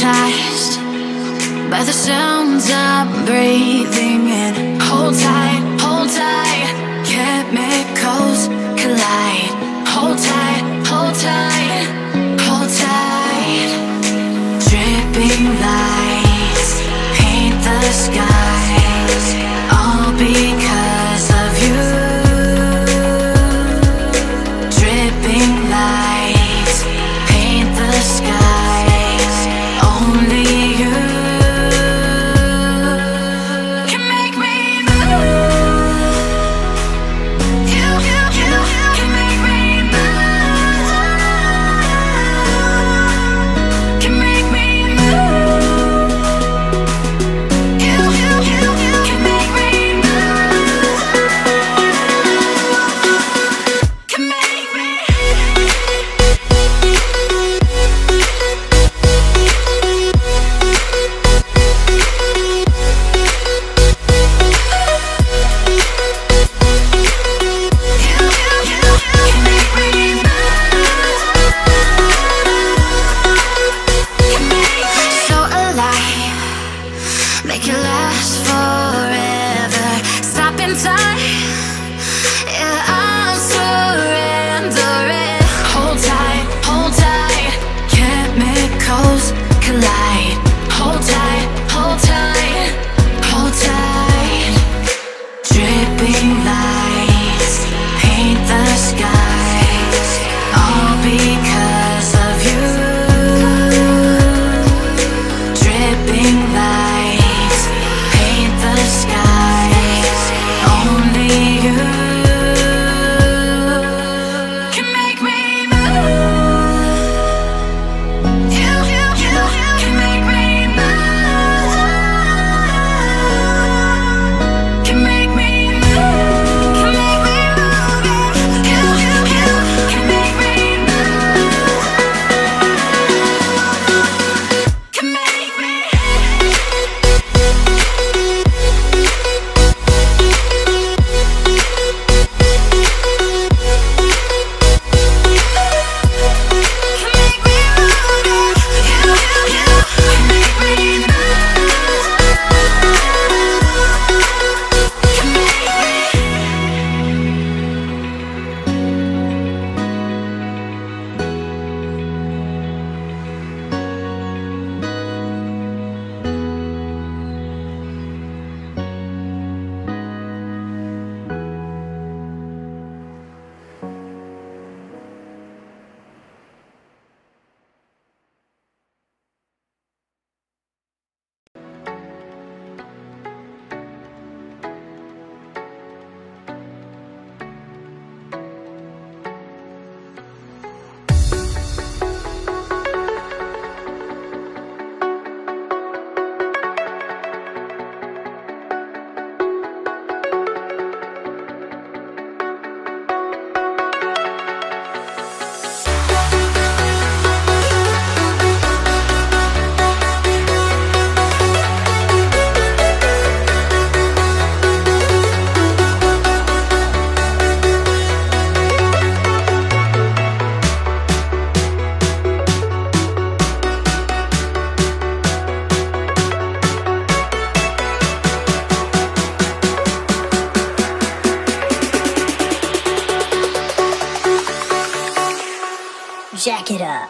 Hypnotized by the sounds I'm breathing in. Hold tight, hold tight. Chemicals collide. Hold tight, hold tight, hold tight. Dripping lights paint the skies it up.